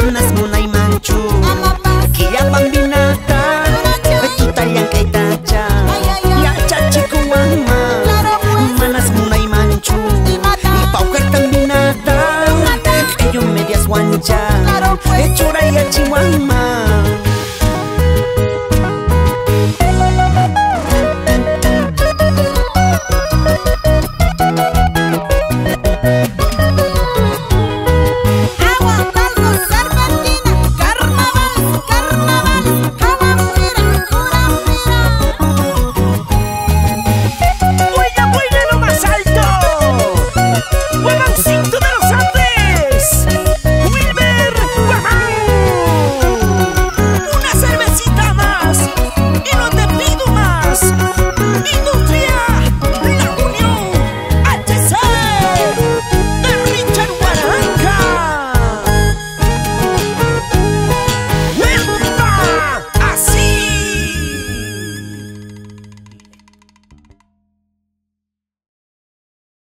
manas munay manchu. Kia bambinata Betutalian kay tacha Ya kuwama Manas munay manchu. Ipauker tan binata Ello medias guancha Echura ya chihuahua.